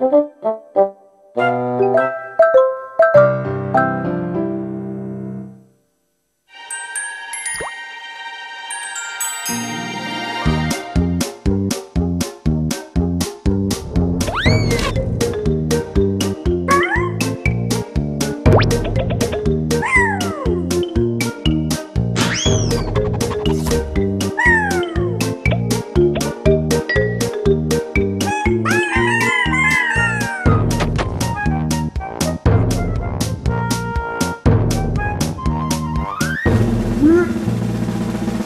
Uh-huh.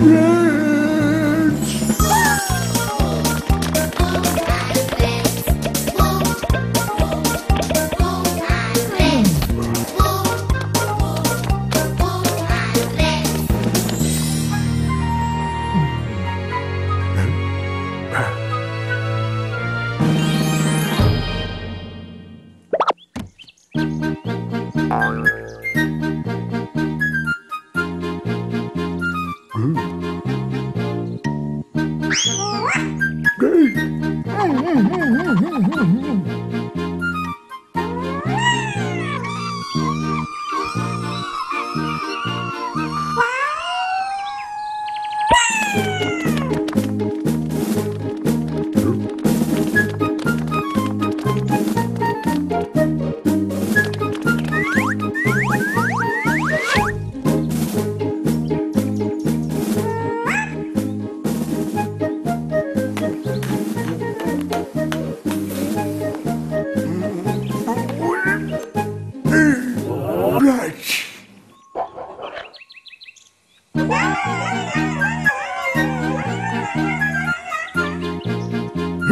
Bye. Mm-hmm.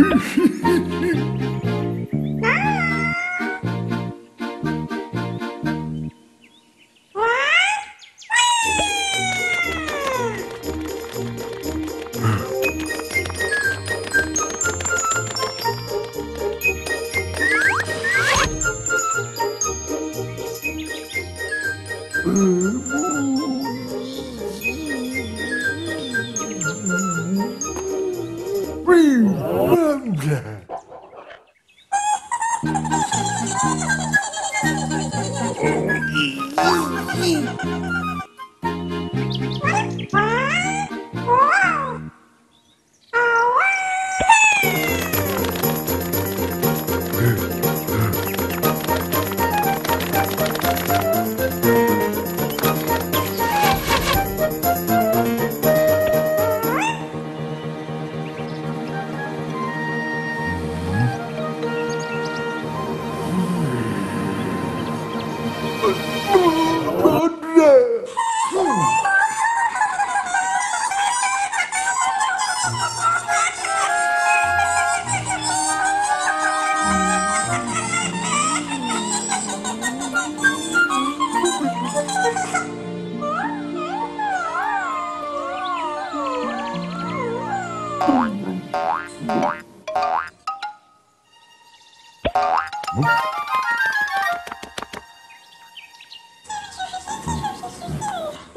Woo! Sponge. Oh,